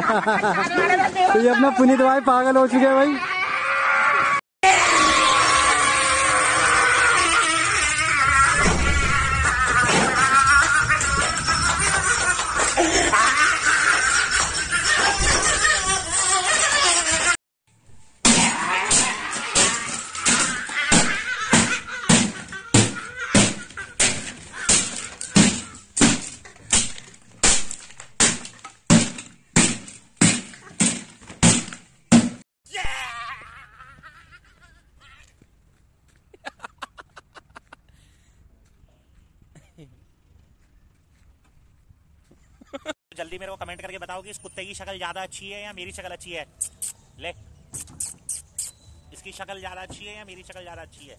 तो ये अपना पुनीत भाई पागल हो चुके हैं भाई। जल्दी मेरे को कमेंट करके बताओ कि इस कुत्ते की शक्ल ज़्यादा अच्छी है या मेरी शक्ल अच्छी है। ले। इसकी शक्ल ज़्यादा अच्छी है या मेरी शक्ल ज़्यादा अच्छी है?